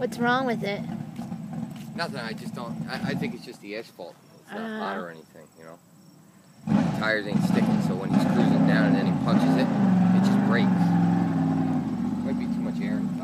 What's wrong with it? Nothing. I just don't. I, I think it's just the asphalt. It's not ah. hot or anything. You know. The tires ain't sticking, so when he's cruising down and then he punches it, it just breaks. Might be too much air in the